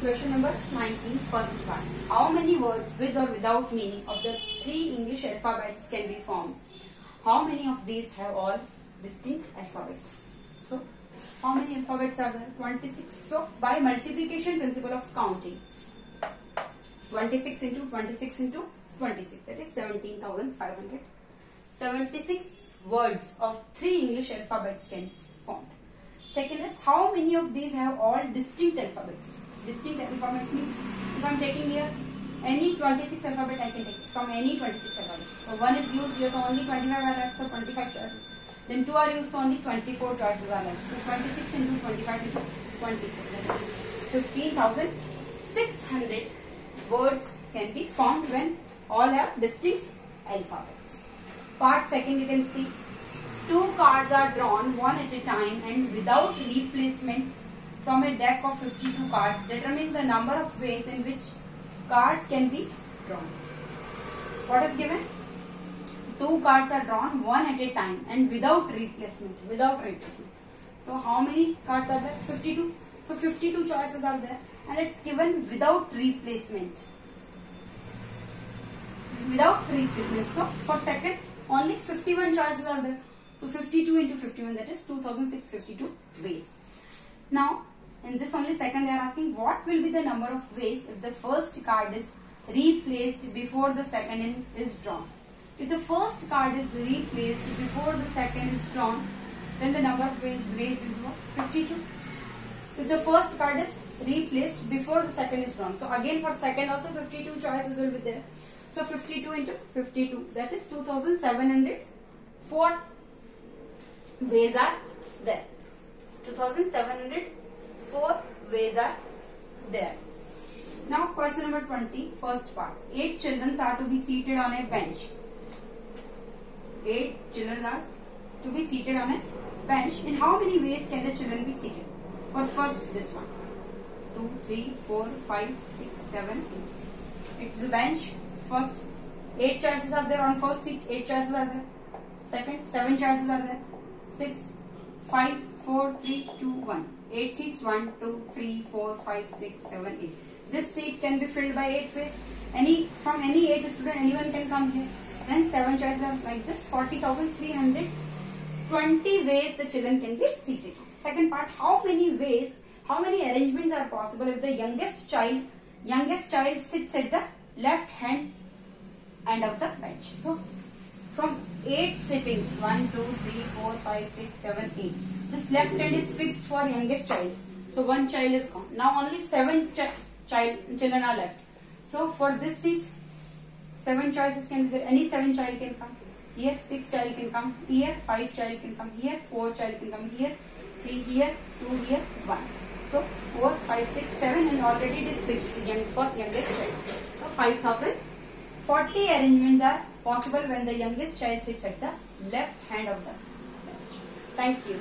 Question number 19, first part. How many words with or without meaning of the three English alphabets can be formed? How many of these have all distinct alphabets? So, how many alphabets are there? 26. So, by multiplication principle of counting, 26 into 26 into 26, that is 17,500. 76 words of three English alphabets can. Second is how many of these have all distinct alphabets? Distinct alphabet means if I am taking here any 26 alphabet I can take from any 26 alphabets. So 1 is used here so only 25 are left so 25 choices. Then 2 are used so only 24 choices are left. So 26 into 25 into 24 that is 15,600 words can be formed when all have distinct alphabets. Part second you can see two cards are drawn one at a time and without replacement from a deck of 52 cards determine the number of ways in which cards can be drawn. What is given? Two cards are drawn one at a time and without replacement. Without replacement. So how many cards are there? 52. So 52 choices are there and it's given without replacement. Without replacement. So for second only 51 choices are there. So 52 into 51 that is 2652 ways. Now in this only second they are asking what will be the number of ways if the first card is replaced before the second is drawn. If the first card is replaced before the second is drawn then the number of ways, will be 52. If the first card is replaced before the second is drawn. So again for second also 52 choices will be there. So 52 into 52 that is 2704 ways are there. 2704 ways are there. Now question number 20, first part. 8 children are to be seated on a bench. 8 children are to be seated on a bench. In how many ways can the children be seated? For first this one. 2, 3, 4, 5, 6, 7, 8. It's the bench. First 8 choices are there on first seat. 8 choices are there. Second 7 choices are there. 6, 5, 4, 3, 2, 1. 8 seats 1, 2, 3, 4, 5, 6, 7, 8. This seat can be filled by 8 ways. Any From any 8 student anyone can come here. Then 7 choices are like this 40,320 ways the children can be seated. Second part how many ways, how many arrangements are possible if the youngest child, youngest child sits at the left hand end of the bench. So from 8 sittings 1 2 3 4 5 6 7 8 this left hand is fixed for youngest child. So one child is gone. Now only 7 ch child children are left. So for this seat 7 choices can be there. Any 7 child can come. Here 6 child can come. Here 5 child can come. Here 4 child can come. Here 3 here 2 here 1 so 4 5 6 7 and already it is fixed young for youngest child. So 5000 40 arrangements are possible when the youngest child sits at the left hand of the bench. Thank you.